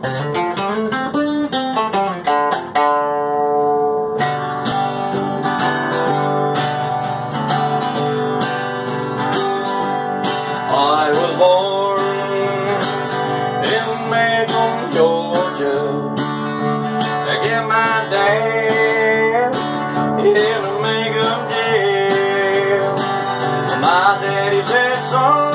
I was born in Macon, Georgia. To get my dad in a Macon jail. My daddy said, son,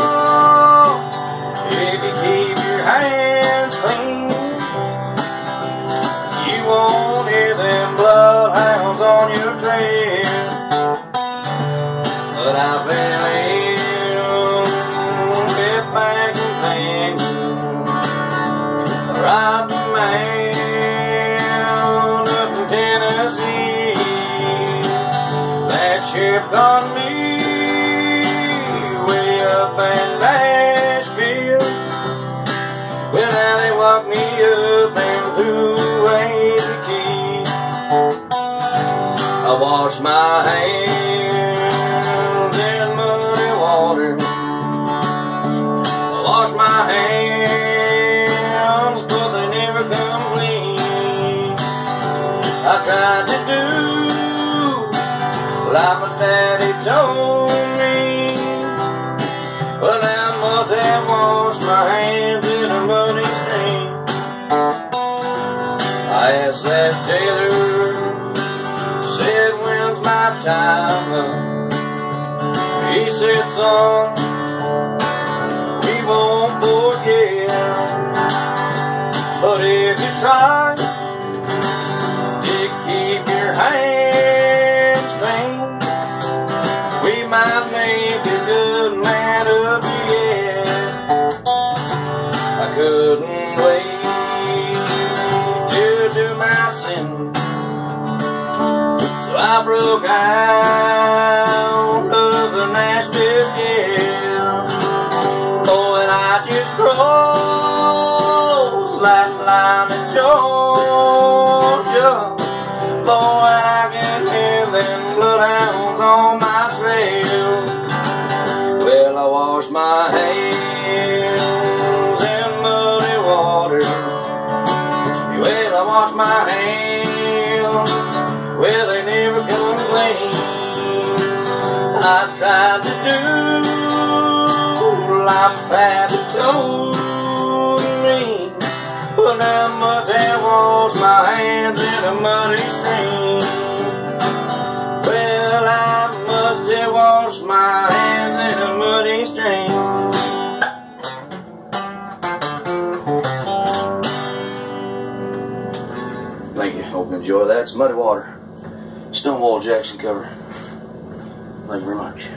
me way up in Nashville. Well, now they walk me up and threw away the key. I wash my hands in muddy water. I wash my hands, but they never come clean. I tried to do like my daddy told me, but I must have washed my hands in a muddy stream. I asked that jailer said, when's my time up? He said, son, we won't forget. But if you try might make a good man of you. I couldn't wait to do my sin. So I broke out of the Nashville jail. Oh, and I just crossed like line in Georgia. Boy, I can hear them bloodhounds on my my hands well, they never come clean. I tried to do like Pappy told me, but I must have washed my hands in a muddy stream. Well, I must have washed my enjoy that. It's Muddy Water. Stonewall Jackson cover. Thank you very much.